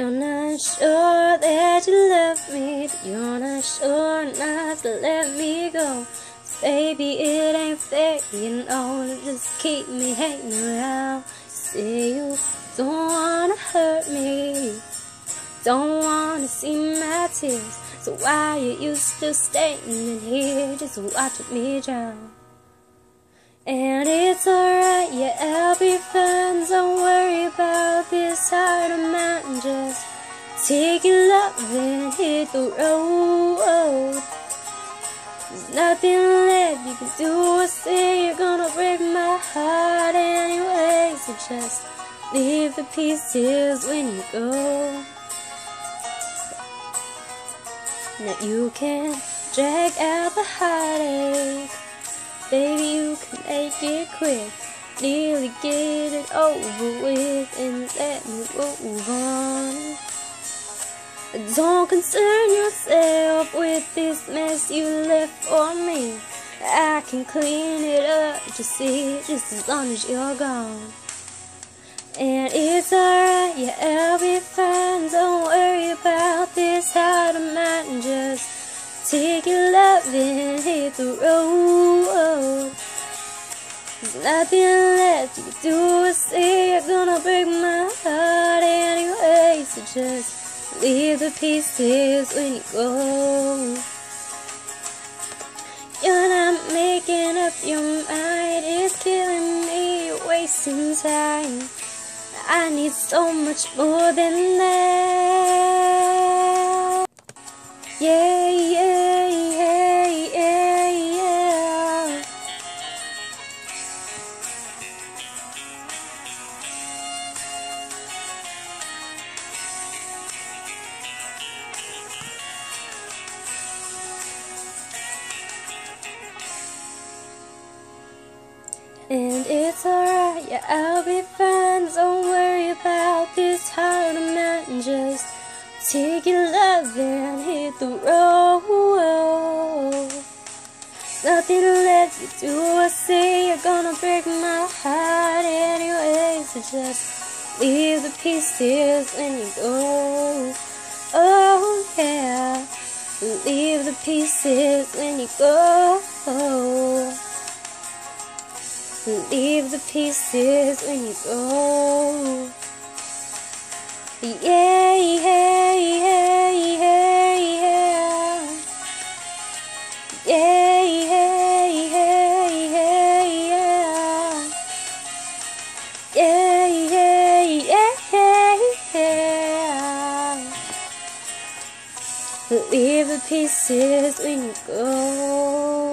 You're not sure that you love me, you're not sure not to let me go. Baby, it ain't fair, you know, to just keep me hanging around. Say you don't wanna hurt me, don't wanna see my tears. So why you still staying in here just watching me drown? And it's alright, take your love and hit the road. There's nothing left you can do or say. You're gonna break my heart anyway. So just leave the pieces when you go. Now you can drag out the heartache. Baby, you can make it quick. Nearly get it over with and let me move on. Don't concern yourself with this mess you left for me. I can clean it up, just see, just as long as you're gone. And it's alright, yeah, I'll be fine. Don't worry about this heart of mine. Just Take your love and hit the road. There's nothing left you pieces when you go. You're not making up your mind. It's killing me. Wasting time. I need so much more than that. Yeah, And it's alright, yeah, I'll be fine. Don't worry about this heart of mine. Just take your love and hit the road. Nothing left you do or say. You're gonna break my heart anyway. So just leave the pieces when you go. Oh, yeah. Leave the pieces when you go. Leave the pieces when you go. Yeah, yeah, yeah, yeah, yeah. Yeah, yeah, yeah, yeah, yeah. Yeah, yeah, yeah, yeah, yeah. Leave the pieces when you go.